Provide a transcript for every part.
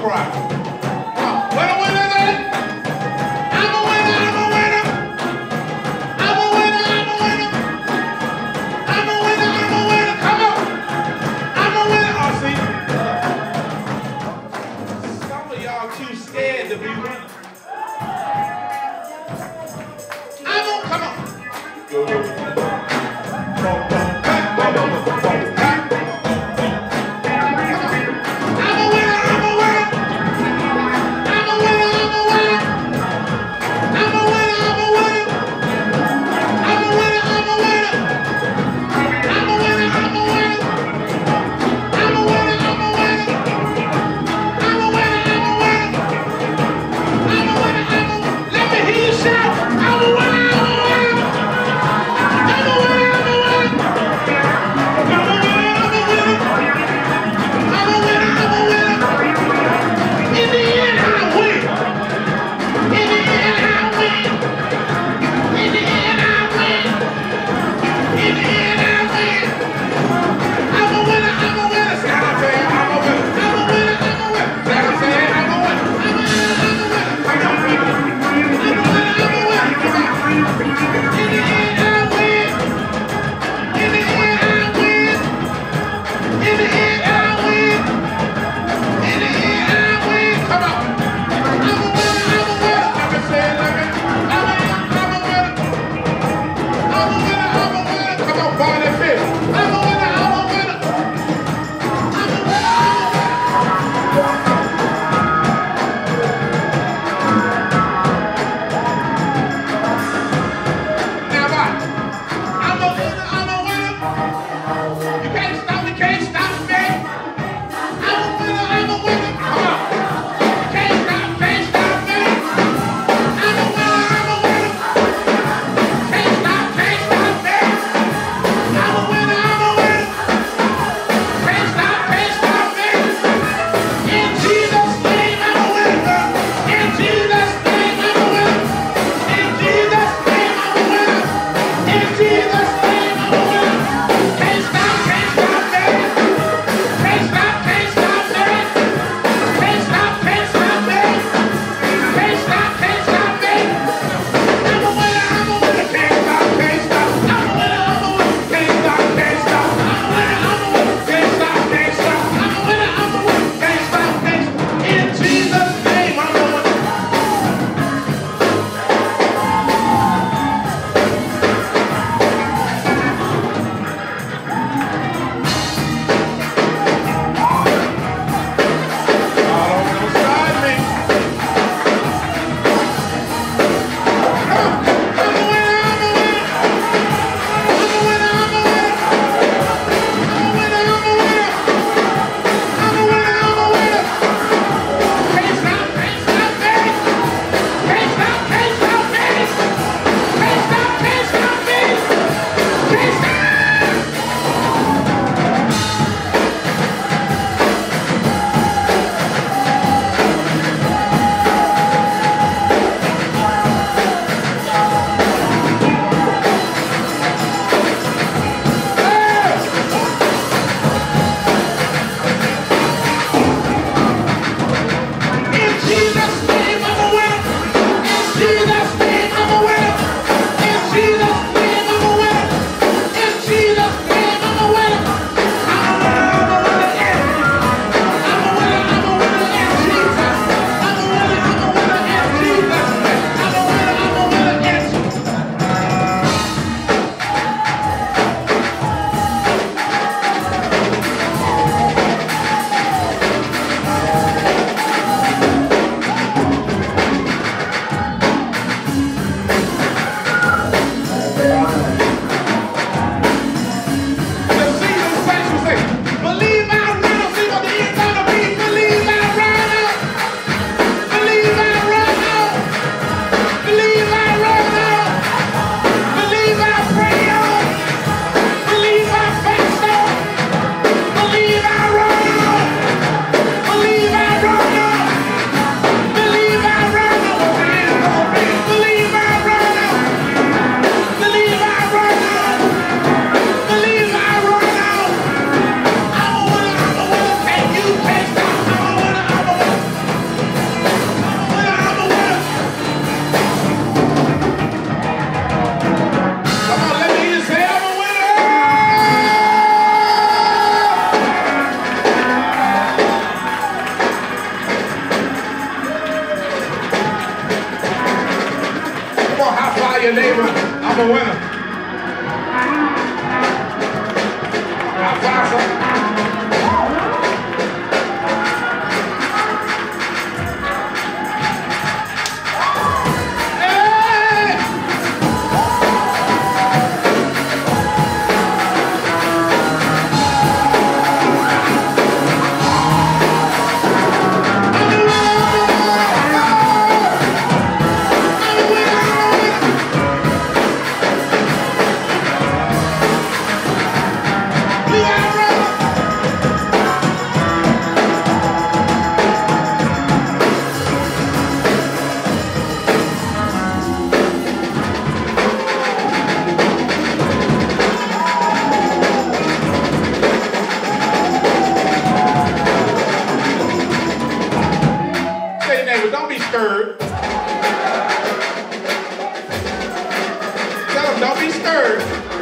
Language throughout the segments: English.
cry. Them,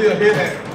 partido, fíjate.